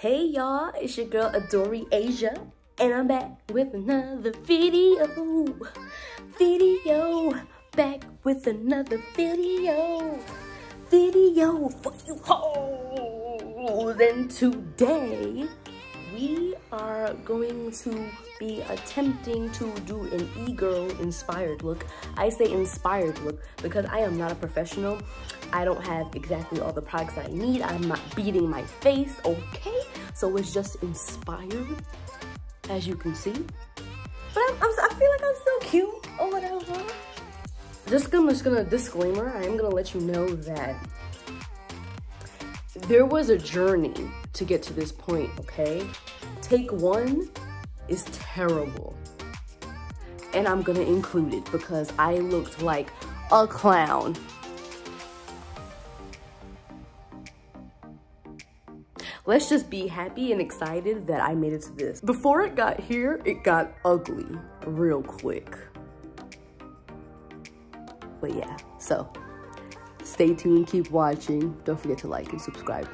Hey y'all, it's your girl Adori Asia, and I'm back with another video. Video, back with another video. Video for you hoes. And today, we are going to be attempting to do an e-girl inspired look. I say inspired look because I am not a professional. I don't have exactly all the products I need. I'm not beating my face, okay? So it's just inspired, as you can see. But I'm, I'm, i feel like I'm still cute or whatever. Just just gonna disclaimer, I am gonna let you know that there was a journey to get to this point, okay? Take one is terrible. And I'm gonna include it because I looked like a clown. Let's just be happy and excited that I made it to this. Before it got here, it got ugly real quick. But yeah, so stay tuned, keep watching. Don't forget to like and subscribe.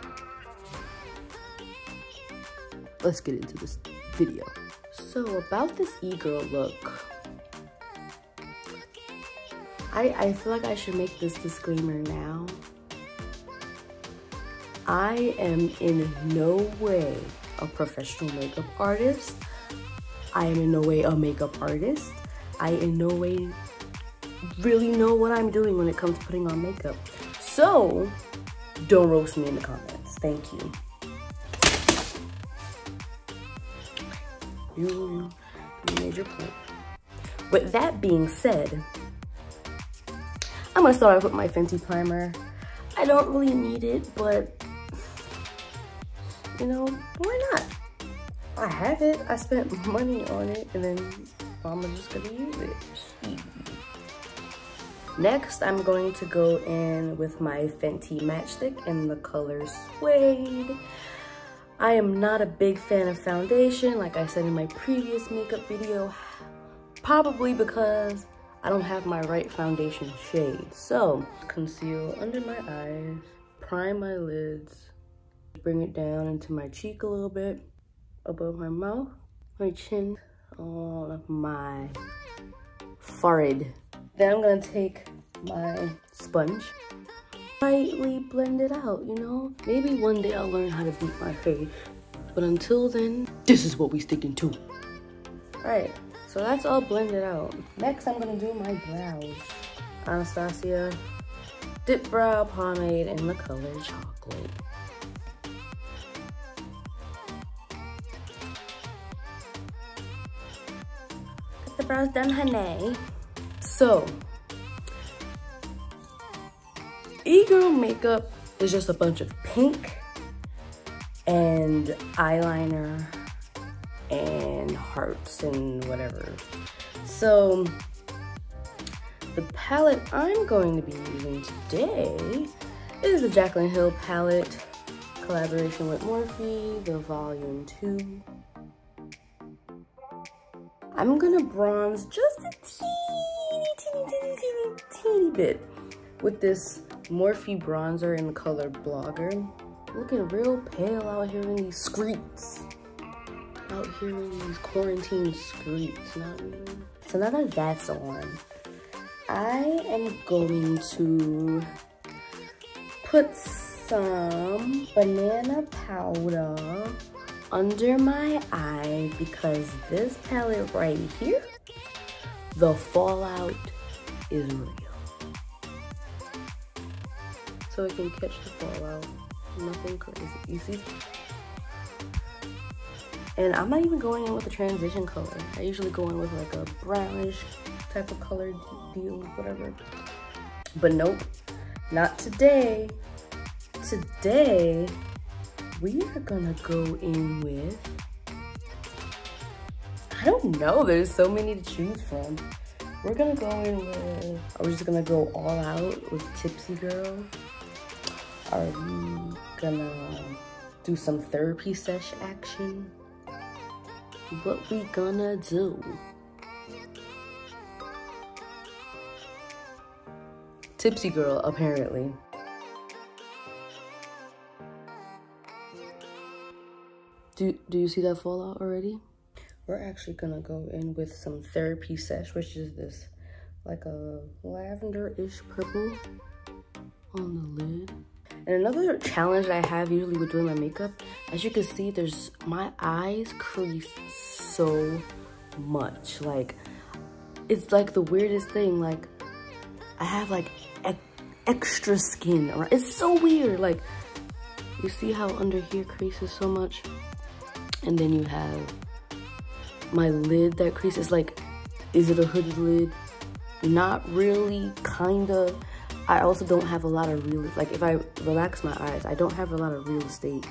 Let's get into this video. So about this e-girl look, I, I feel like I should make this disclaimer now. I am in no way a professional makeup artist. I am in no way a makeup artist. I in no way really know what I'm doing when it comes to putting on makeup. So don't roast me in the comments. Thank you. You, you, made your point. With that being said, I'm gonna start off with my Fenty primer. I don't really need it, but you know, why not? I have it, I spent money on it, and then I'm just gonna use it. Next, I'm going to go in with my Fenty Matchstick in the color Suede. I am not a big fan of foundation, like I said in my previous makeup video, probably because I don't have my right foundation shade. So, conceal under my eyes, prime my lids, bring it down into my cheek a little bit, above my mouth, my chin, all of my forehead. Then I'm gonna take my sponge lightly blend it out, you know? Maybe one day I'll learn how to beat my face. But until then, this is what we sticking to. All right, so that's all blended out. Next, I'm gonna do my brows. Anastasia Dip Brow Pomade in the color Chocolate. The brows done, honey. So, e-girl makeup is just a bunch of pink and eyeliner and hearts and whatever. So the palette I'm going to be using today is the Jaclyn Hill palette, collaboration with Morphe, the volume two. I'm gonna bronze just a teeny, teeny, teeny, teeny, teeny bit with this Morphe bronzer in the color Blogger. Looking real pale out here in these streets. Out here in these quarantine streets. So now that that's on, I am going to put some banana powder under my eye because this palette right here, the fallout is real so it can catch the fallout. Nothing crazy. You see? And I'm not even going in with a transition color. I usually go in with like a brownish type of color deal, whatever. But nope, not today. Today, we are gonna go in with, I don't know, there's so many to choose from. We're gonna go in with, are we just gonna go all out with Tipsy Girl? Are we gonna do some therapy sesh action? What we gonna do? Tipsy girl, apparently. Do, do you see that fallout already? We're actually gonna go in with some Therapy Sesh, which is this like a lavender-ish purple on the lid. And another challenge that I have usually with doing my makeup, as you can see, there's my eyes crease so much. Like, it's like the weirdest thing. Like, I have like e extra skin. It's so weird. Like, you see how under here creases so much? And then you have my lid that creases. Like, is it a hooded lid? Not really, kinda. I also don't have a lot of real, like if I relax my eyes, I don't have a lot of real estate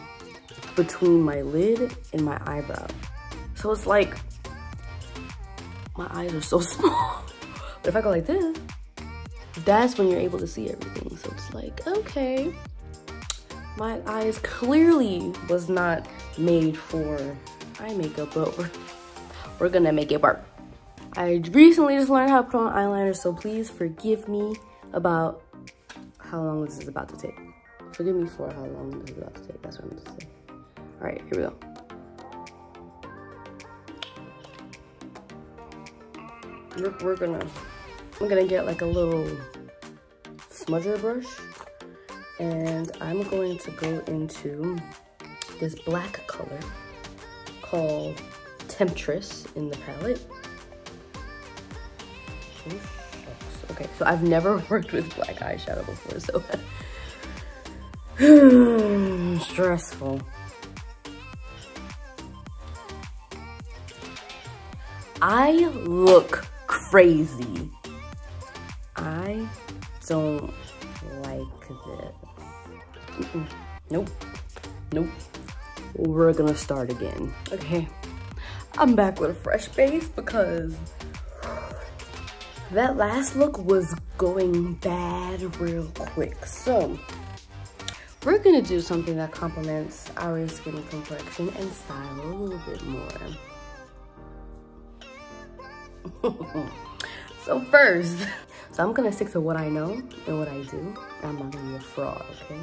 between my lid and my eyebrow. So it's like, my eyes are so small. but if I go like this, that's when you're able to see everything. So it's like, okay, my eyes clearly was not made for eye makeup, but we're, we're gonna make it work. I recently just learned how to put on eyeliner, so please forgive me about how long this is about to take. Forgive me for how long this is about to take. That's what I'm gonna say. All right, here we go. We're, we're gonna, I'm gonna get like a little smudger brush and I'm going to go into this black color called Temptress in the palette. Okay, so I've never worked with black eyeshadow before, so stressful. I look crazy. I don't like this. Mm -mm. Nope. Nope. We're gonna start again. Okay. I'm back with a fresh base because that last look was going bad real quick. So we're gonna do something that complements our skin complexion and style a little bit more. so first, so I'm gonna stick to what I know and what I do. I'm not gonna be a fraud, okay?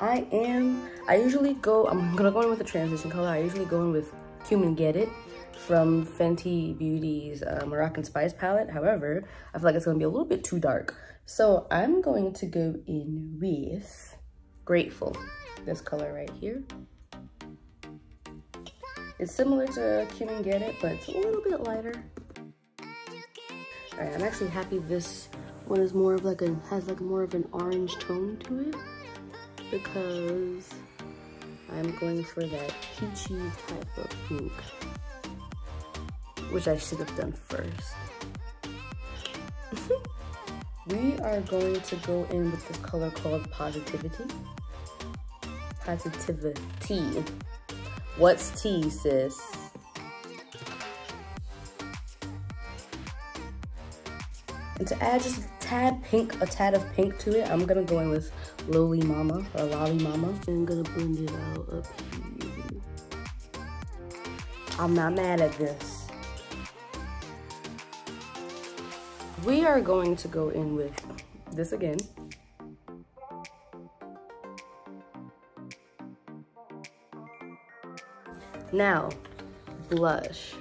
I am, I usually go, I'm gonna go in with a transition color. I usually go in with Cumin Get It from Fenty Beauty's uh, Moroccan Spice palette. However, I feel like it's gonna be a little bit too dark. So I'm going to go in with Grateful, this color right here. It's similar to Cumin Get It, but it's a little bit lighter. All right, I'm actually happy this one is more of like a, has like more of an orange tone to it because I'm going for that peachy type of pink which I should have done first. we are going to go in with this color called Positivity. Positivity. What's T, sis? And to add just a tad pink, a tad of pink to it, I'm gonna go in with Loli Mama or Lolly Mama. I'm gonna blend it out up here. I'm not mad at this. We are going to go in with this again. Now, blush.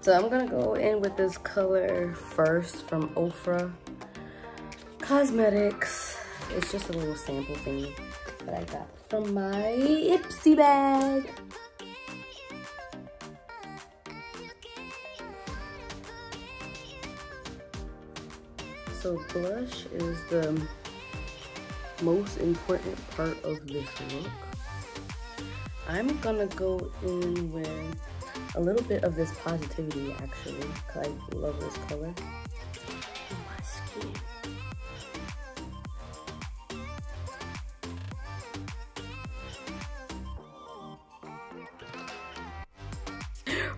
So I'm gonna go in with this color first from Ofra Cosmetics. It's just a little sample thing that I got from my Ipsy bag. So blush is the most important part of this look. I'm gonna go in with a little bit of this positivity actually, because I love this color.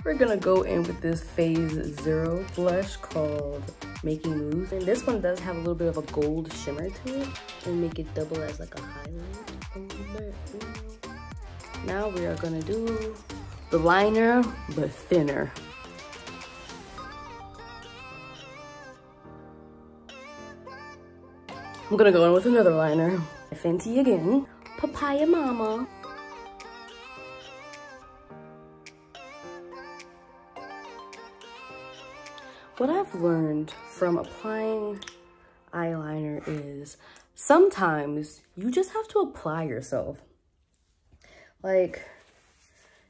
We're gonna go in with this Phase Zero blush called making moves. And this one does have a little bit of a gold shimmer to it and make it double as like a highlight Now we are gonna do the liner, but thinner. I'm gonna go in with another liner. Fenty again. Papaya Mama. What I've learned from applying eyeliner is sometimes you just have to apply yourself. Like,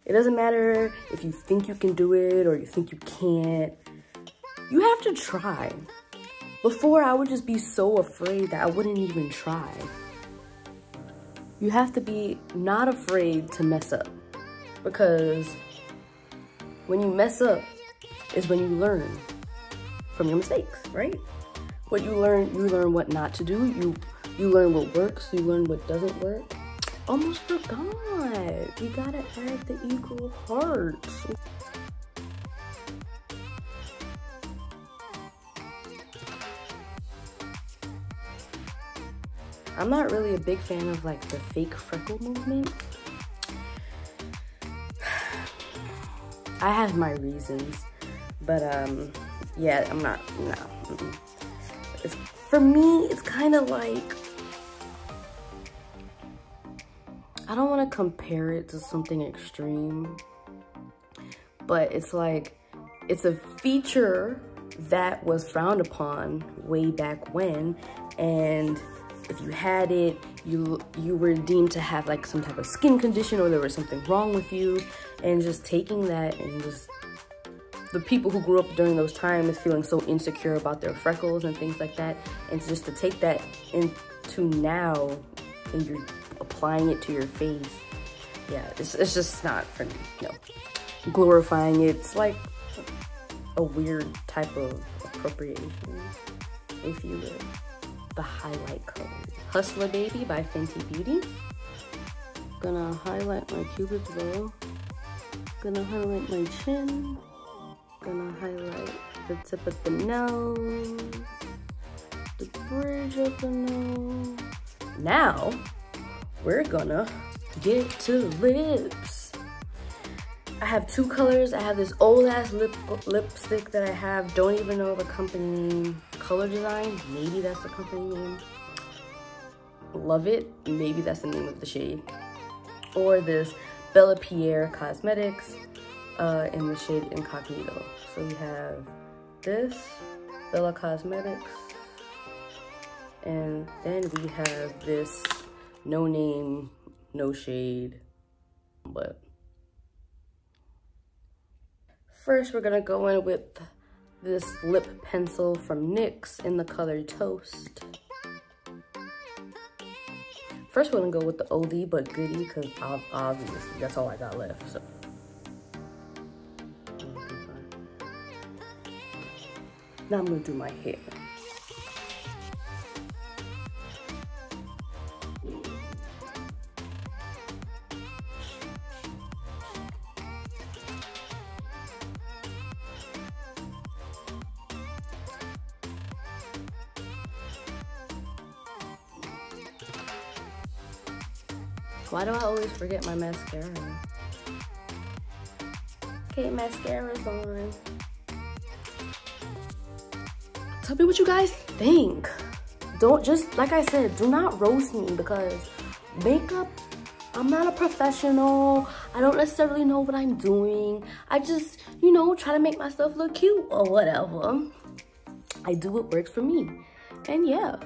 it doesn't matter if you think you can do it or you think you can't. You have to try. Before, I would just be so afraid that I wouldn't even try. You have to be not afraid to mess up because when you mess up is when you learn from your mistakes, right? What you learn, you learn what not to do. You you learn what works, you learn what doesn't work. Almost forgot. You gotta add the equal parts. I'm not really a big fan of like the fake freckle movement. I have my reasons, but um, yeah, I'm not, no. For me, it's kind of like, I don't want to compare it to something extreme, but it's like, it's a feature that was frowned upon way back when, and if you had it, you you were deemed to have like some type of skin condition or there was something wrong with you. And just taking that and just the people who grew up during those times feeling so insecure about their freckles and things like that. And just to take that into now and you're applying it to your face. Yeah, it's, it's just not for me, no. Glorifying it, it's like a weird type of appropriation, if you will the highlight color. Hustler Baby by Fenty Beauty. Gonna highlight my cupid's bow. Gonna highlight my chin. Gonna highlight the tip of the nose. The bridge of the nose. Now, we're gonna get to lips. I have two colors. I have this old ass lip lipstick that I have. Don't even know the company name. Color Design. Maybe that's the company name. Love it. Maybe that's the name of the shade. Or this Bella Pierre Cosmetics uh, in the shade Incognito. So we have this Bella Cosmetics. And then we have this no name, no shade, but First, we're gonna go in with this lip pencil from NYX in the color Toast. First, we're gonna go with the OD but Goody because obviously that's all I got left. So. Now I'm gonna do my hair. Why do I always forget my mascara? Okay, mascara's on. Tell me what you guys think. Don't just, like I said, do not roast me because makeup, I'm not a professional. I don't necessarily know what I'm doing. I just, you know, try to make myself look cute or whatever. I do what works for me. And yeah,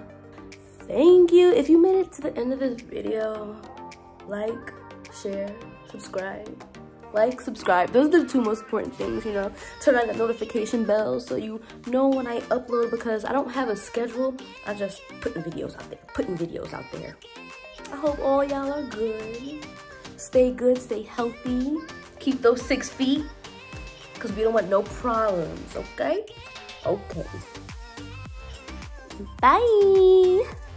thank you. If you made it to the end of this video, like, share, subscribe. Like, subscribe. Those are the two most important things, you know. Turn on that notification bell so you know when I upload because I don't have a schedule. I just putting videos out there, putting videos out there. I hope all y'all are good. Stay good, stay healthy. Keep those six feet because we don't want no problems, okay? Okay. Bye.